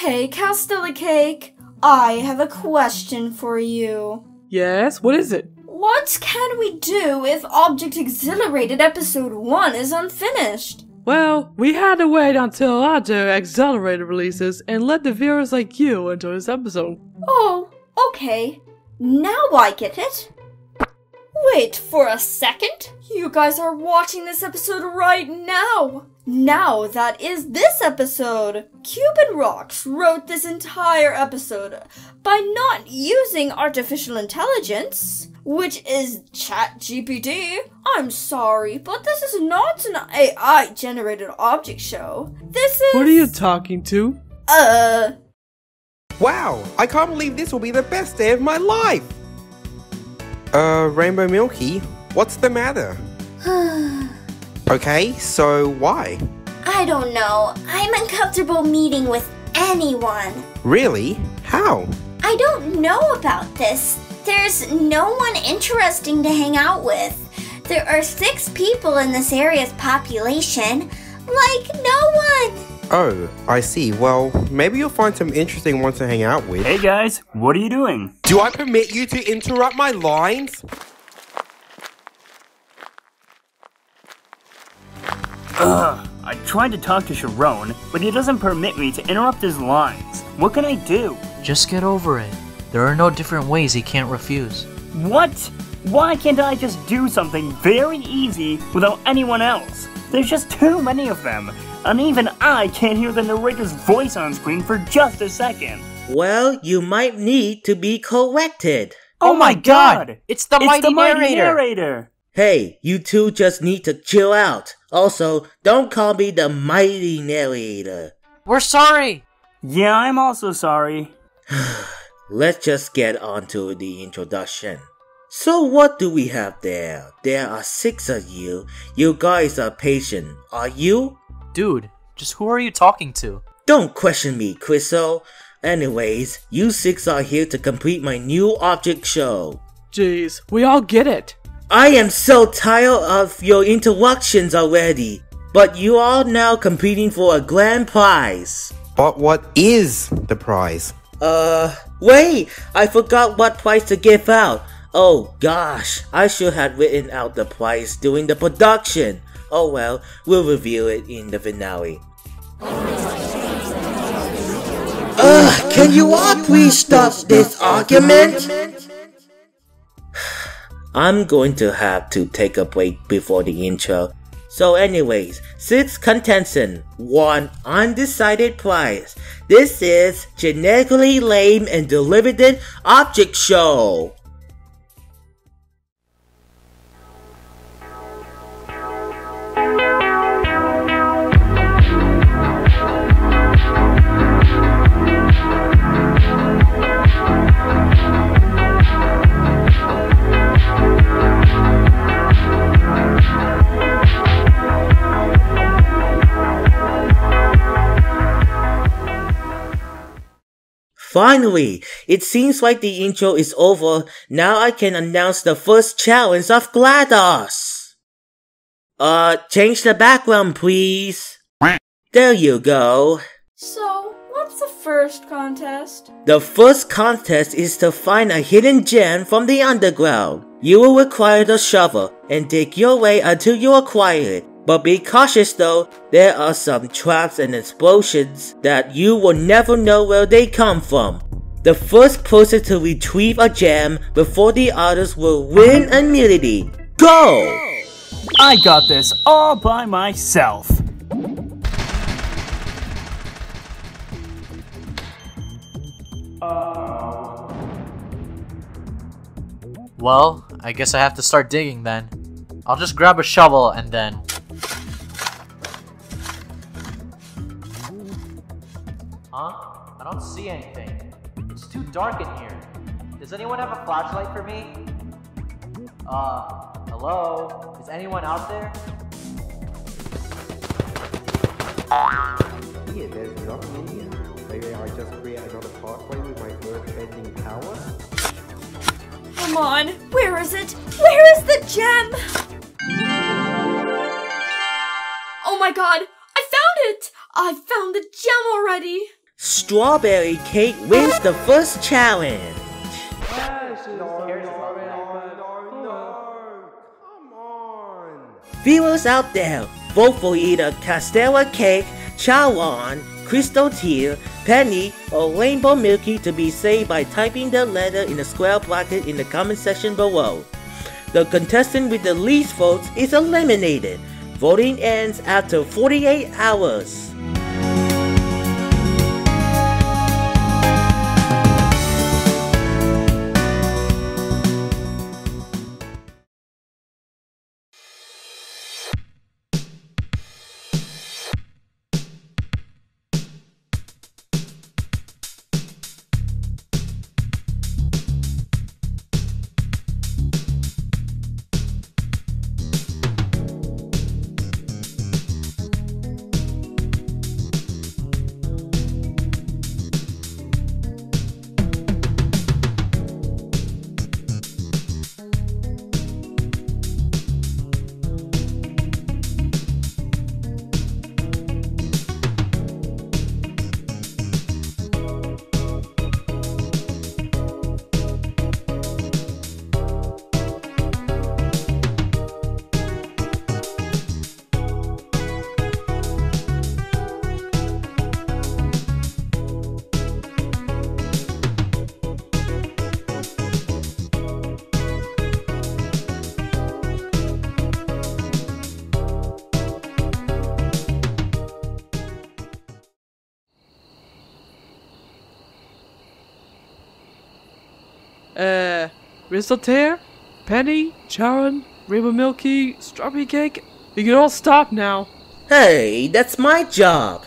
Hey, Castella Cake, I have a question for you. Yes, what is it? What can we do if Object Exhilarated Episode 1 is unfinished? Well, we had to wait until Object Accelerated releases and let the viewers like you enjoy this episode. Oh, okay. Now I get it. Wait for a second. You guys are watching this episode right now. Now that is this episode. CubenRocks wrote this entire episode by not using artificial intelligence, which is ChatGPT. I'm sorry, but this is not an AI generated object show. This is. What are you talking to? Uh. Wow, I can't believe this will be the best day of my life! Uh, Rainbow Milky, what's the matter? Okay, so why? I don't know. I'm uncomfortable meeting with anyone. Really? How? I don't know about this. There's no one interesting to hang out with. There are six people in this area's population. Like, no one. Oh, I see. Well, maybe you'll find some interesting ones to hang out with. Hey guys, what are you doing? Do I permit you to interrupt my lines? Ugh, I tried to talk to Sharon, but he doesn't permit me to interrupt his lines. What can I do? Just get over it. There are no different ways he can't refuse. What? Why can't I just do something very easy without anyone else? There's just too many of them, and even I can't hear the narrator's voice on screen for just a second. Well, you might need to be corrected. Oh my god! It's the It's mighty the mighty narrator! narrator! Hey, you two just need to chill out. Also, don't call me the mighty narrator. We're sorry! Yeah, I'm also sorry. Let's just get on to the introduction. So what do we have there? There are six of you. You guys are patient, are you? Dude, just who are you talking to? Don't question me, Chriso. Anyways, you six are here to complete my new object show. Jeez, we all get it. I am so tired of your interruptions already, but you are now competing for a grand prize. But what is the prize? Uh, wait, I forgot what prize to give out. Oh gosh, I should have written out the prize during the production. Oh well, we'll reveal it in the finale. Ugh, can you all please stop this argument? I'm going to have to take a break before the intro. So anyways, six contestants, one undecided prize. This is generically lame and derivative object show. Finally, it seems like the intro is over. Now I can announce the first challenge of GLaDOS. Uh, change the background, please. There you go. So, what's the first contest? The first contest is to find a hidden gem from the underground. You will require the shovel and dig your way until you acquire it. But be cautious though, there are some traps and explosions that you will never know where they come from. The first person to retrieve a gem before the others will win immunity. Go! I got this all by myself. Well, I guess I have to start digging then. I'll just grab a shovel and then. Don't see anything. It's too dark in here. Does anyone have a flashlight for me? Uh, hello? Is anyone out there? Here, there's nothing in here. Maybe I just create another pathway with my earth-bending power? Come on, where is it? Where is the gem? Oh my god, I found it! I found the gem already! Strawberry Cake wins the first challenge. Viewers out there, vote for either Castella Cake, Chawan, Crystal Tear, Penny, or Rainbow Milky to be saved by typing the letter in the square bracket in the comment section below. The contestant with the least votes is eliminated. Voting ends after 48 hours. Uh, Crystal Tear, Penny, Charon, Rainbow Milky, Strawberry Cake. You can all stop now. Hey, that's my job.